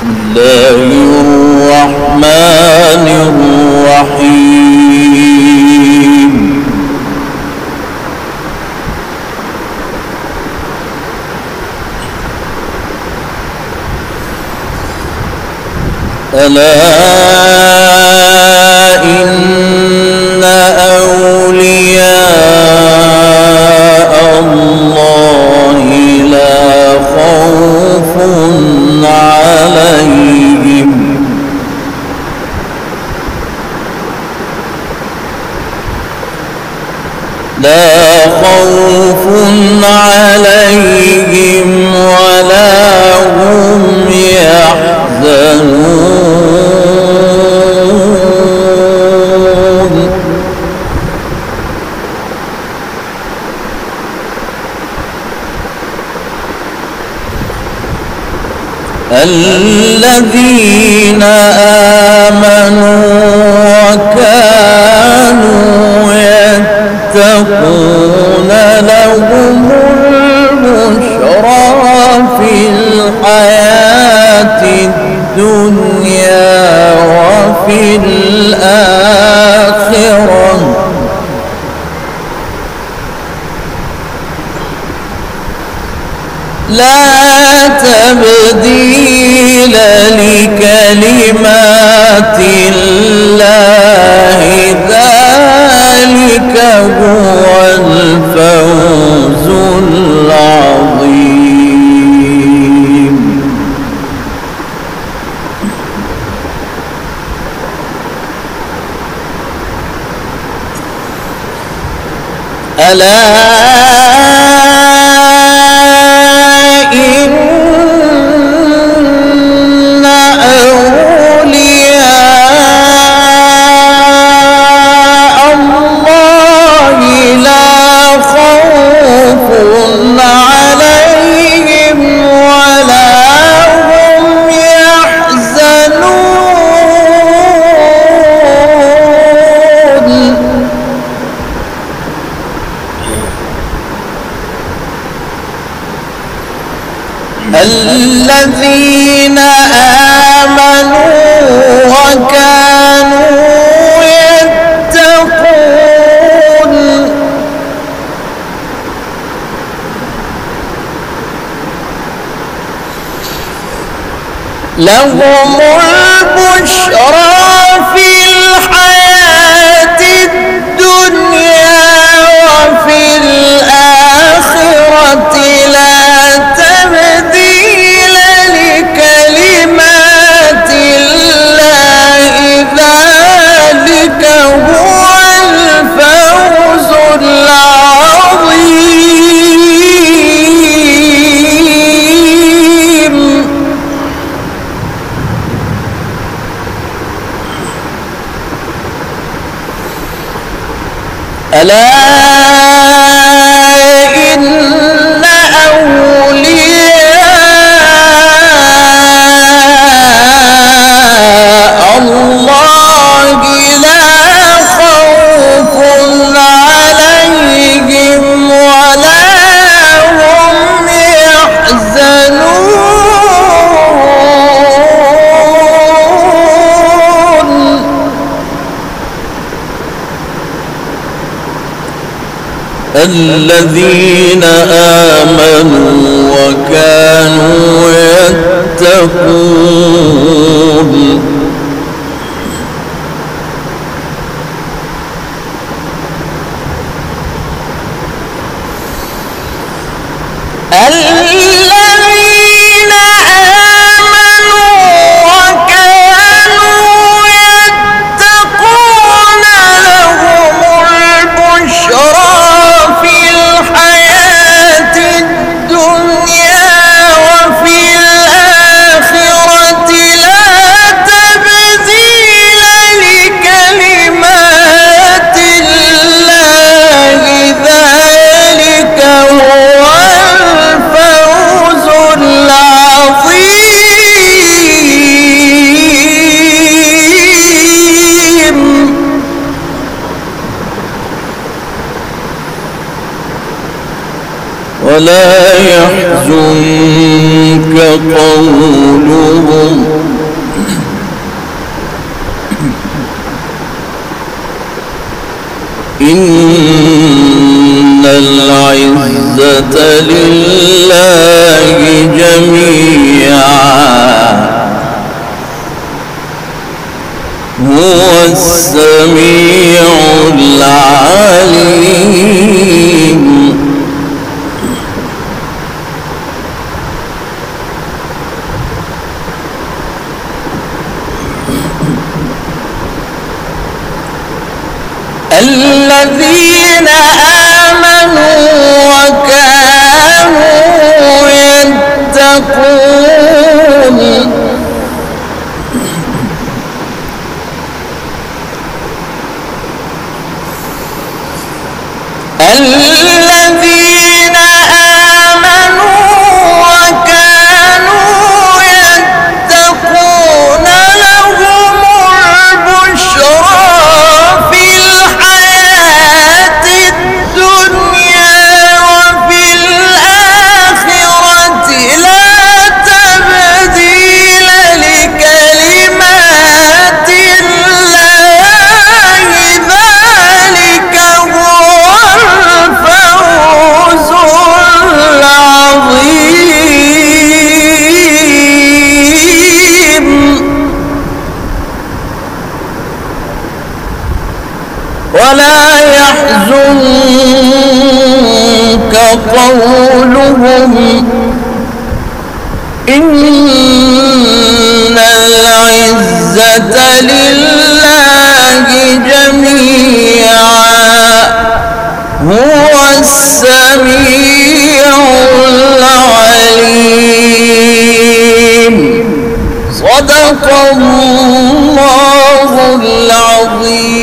بسم الله الرحمن الرحيم ألا الذين آمنوا وكانوا يتقون لهم البشرى في الحياة الدنيا. تبديل لكلمات الله. ذلك هو الفوز العظيم. ألا الذين آمنوا وكانوا يتقون. لهم البشرى في ألا الذين آمنوا وكانوا يتقون. ولا يحزنك قولهم. إن العزة لله جميعا. هو السميع العليم. الذين آمنوا وكانوا يتقون. قولهم إن العزة لله جميعا هو السميع العليم. صدق الله العظيم.